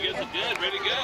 you guys good. Ready to go.